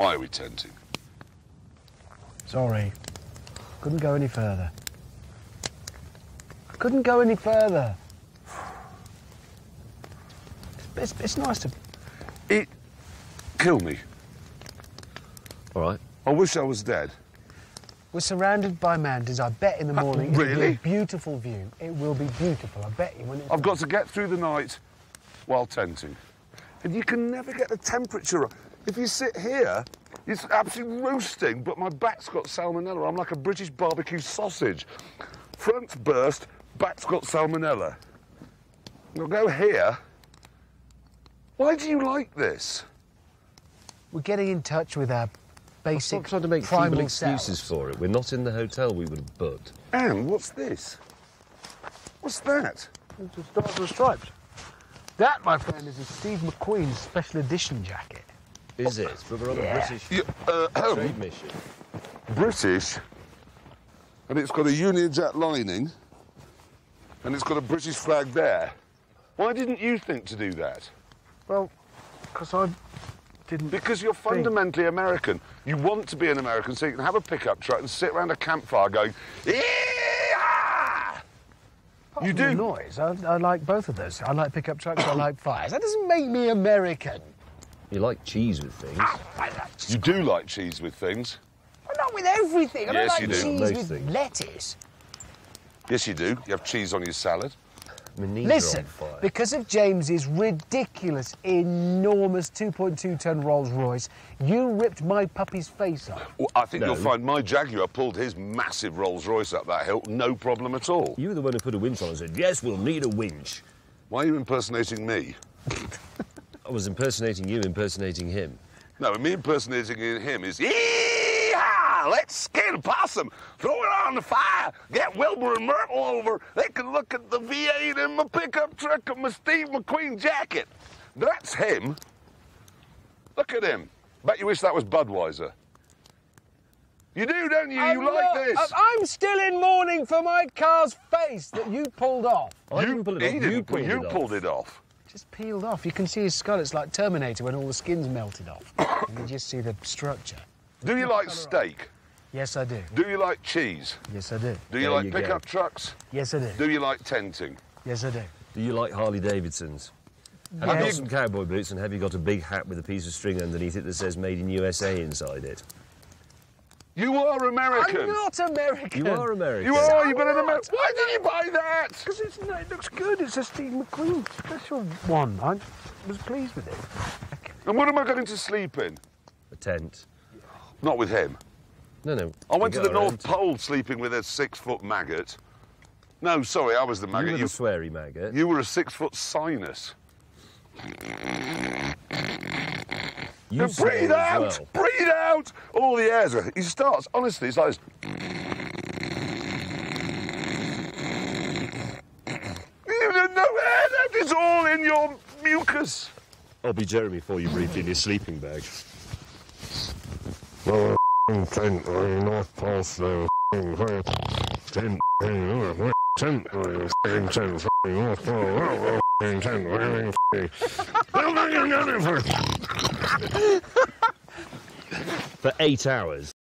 Why are we tenting? Sorry. Couldn't go any further. I couldn't go any further. It's, it's nice to. It kill me. All right. I wish I was dead. We're surrounded by mountains. I bet in the uh, morning it'll be a beautiful view. It will be beautiful. I bet you when it's. I've got to get through the night while tenting. And you can never get the temperature up. If you sit here, it's absolutely roasting, but my back's got salmonella. I'm like a British barbecue sausage. Front's burst, back's got salmonella. I'll go here. Why do you like this? We're getting in touch with our basic Stop trying to make primal feeble excuses selves. for it. We're not in the hotel we would have booked. Anne, what's this? What's that? It's a Stars and Stripes. That, my friend, is a Steve McQueen special edition jacket. Is it? But we're on Yeah. a British You, uh, trade mission. British, and it's got a Union Jack lining, and it's got a British flag there. Why didn't you think to do that? Well, because I didn't. Because you're fundamentally American. You want to be an American, so you can have a pickup truck and sit around a campfire going, "Yee-haw!" You do. noise. I, I like both of those. I like pickup trucks. I like fires. That doesn't make me American. You ah, like cheese with things. I like You do like cheese with things. But not with everything. I don't Yes, like you do. cheese Most with things. lettuce. Yes, you do. You have cheese on your salad. My knees are Listen, because of James's ridiculous, enormous 2.2 ton Rolls Royce, you ripped my puppy's face off. Well, I think No. you'll find my Jaguar pulled his massive Rolls Royce up that hill, no problem at all. You were the one who put a winch on and said, yes, we'll need a winch. Why are you impersonating me? I was impersonating you, impersonating him. No, me impersonating him is Yee-haw! Let's skin a possum, throw it on the fire, get Wilbur and Myrtle over. They can look at the V8 in my pickup truck and my Steve McQueen jacket. That's him. Look at him. Bet you wish that was Budweiser. You do, don't you? I'm you like not- this? I'm still in mourning for my car's face that you pulled off. I you didn't pull it off. didn't You pulled you it off. pulled it off. Just peeled off. You can see his skull. It's like Terminator when all the skin's melted off. and you just see the structure. Do you like steak? Yes, I do. Do you like cheese? Yes, I do. Do you There like you go. pickup trucks? Yes, I do. Do you like tenting? Yes, I do. Do you like Harley Davidsons? Have you got some cowboy boots and have you got a big hat with a piece of string underneath it that says Made in USA inside it? You are American. I'm not American. You are American. You are. You've been an I'm American. Why did you buy that? Because it looks good. It's a Steve McQueen special one. I was pleased with it. And what am I going to sleep in? A tent. Not with him. No, no. I went to the got our own North tent. Pole sleeping with a six-foot maggot. No, sorry, I was the You maggot. were You, the sweary maggot. you were a six-foot sinus. You breathe out! well. Breathe out! All the airs. are- He starts, honestly, it's like this. You have no air left. It's all in your mucus. I'll be Jeremy for you briefly in your sleeping bag. Well, tent, North Pole slow, tent, tent, tent, tent, North Pole, tent, For eight hours.